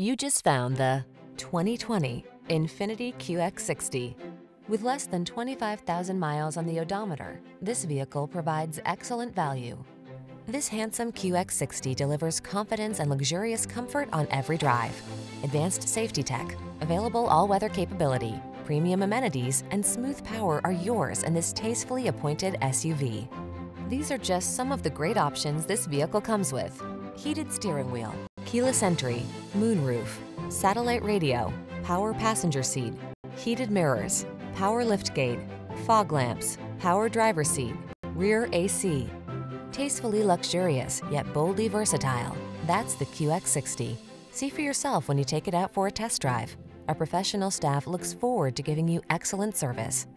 You just found the 2020 Infiniti QX60. With less than 25,000 miles on the odometer, this vehicle provides excellent value. This handsome QX60 delivers confidence and luxurious comfort on every drive. Advanced safety tech, available all-weather capability, premium amenities, and smooth power are yours in this tastefully appointed SUV. These are just some of the great options this vehicle comes with. Heated steering wheel, keyless entry, moonroof, satellite radio, power passenger seat, heated mirrors, power liftgate, fog lamps, power driver seat, rear AC. Tastefully luxurious, yet boldly versatile. That's the QX60. See for yourself when you take it out for a test drive. Our professional staff looks forward to giving you excellent service.